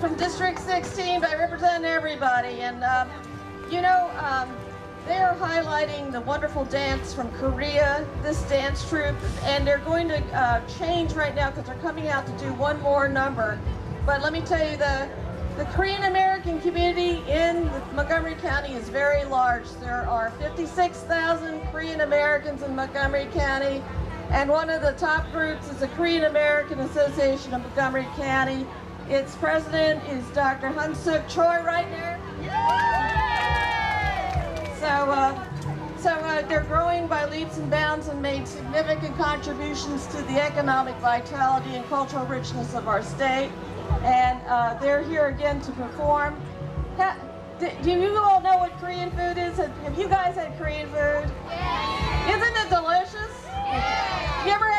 from District 16, but I represent everybody. And, um, you know, um, they are highlighting the wonderful dance from Korea, this dance troupe, and they're going to uh, change right now because they're coming out to do one more number. But let me tell you, the, the Korean American community in Montgomery County is very large. There are 56,000 Korean Americans in Montgomery County, and one of the top groups is the Korean American Association of Montgomery County. Its president is Dr. Hunsuk Choi right there. So, uh, so uh, they're growing by leaps and bounds and made significant contributions to the economic vitality and cultural richness of our state. And uh, they're here again to perform. Do you all know what Korean food is? Have you guys had Korean food? Yeah. Isn't it delicious? Yeah. You ever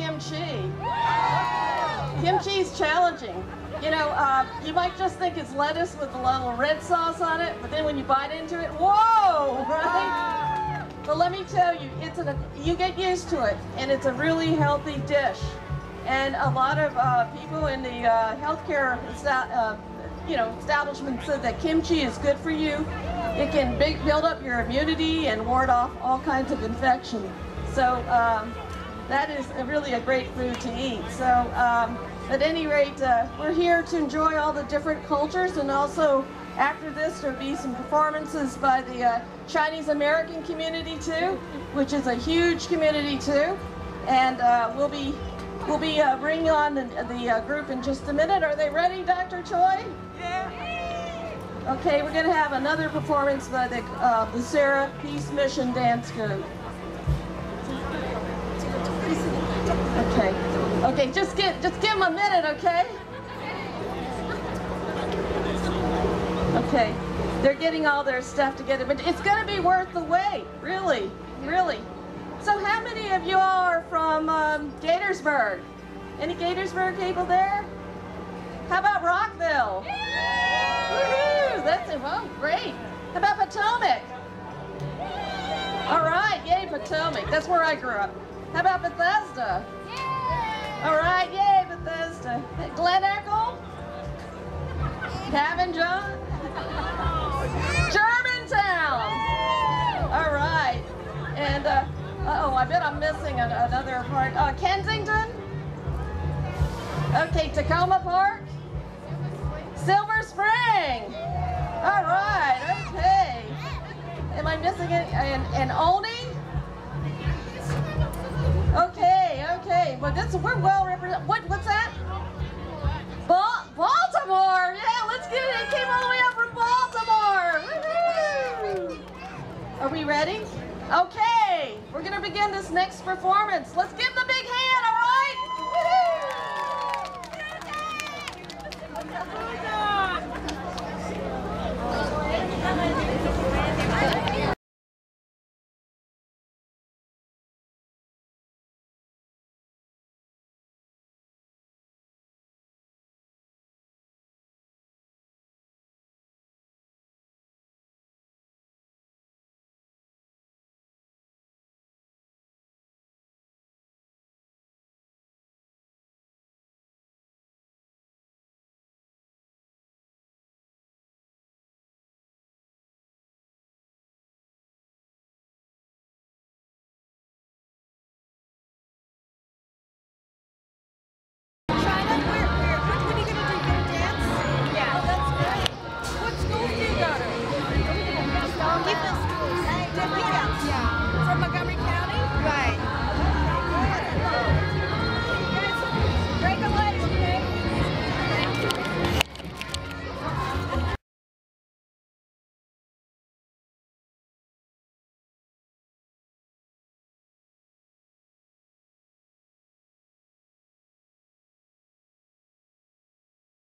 Kimchi? Kimchi is challenging. You know, uh, you might just think it's lettuce with a little red sauce on it, but then when you bite into it, whoa, right? But let me tell you, it's a, you get used to it, and it's a really healthy dish. And a lot of uh, people in the uh, healthcare uh, you know, establishment said that kimchi is good for you. It can big, build up your immunity and ward off all kinds of infection. So um, that is a really a great food to eat. So um, at any rate, uh, we're here to enjoy all the different cultures and also after this there'll be some performances by the uh, Chinese American community too, which is a huge community too. And uh, we'll be we'll be uh, bringing on the, the uh, group in just a minute. Are they ready, Dr. Choi? Yeah. Okay, we're going to have another performance by the uh, the Sarah Peace Mission Dance Group. Okay, just get just give them a minute, okay? Okay. They're getting all their stuff together, but it's going to be worth the wait, really, really. So how many of you all are from um, Gaithersburg? Any Gaithersburg people there? How about Rockville? Woohoo! That's it. Well, great. How about Potomac? All right, yay, Potomac. That's where I grew up. How about Bethesda? All right, yay, Bethesda. Glen Echo? Cabin John? Germantown! All right. And, uh, uh oh I bet I'm missing another part. Uh, Kensington? Okay, Takoma Park? Silver Spring! All right, okay. Am I missing it? And, and Olney? Well, this we're well represented. What, what's that? Ba Baltimore! Yeah, let's get it. It came all the way up from Baltimore! Are we ready? Okay, we're gonna begin this next performance. Let's give the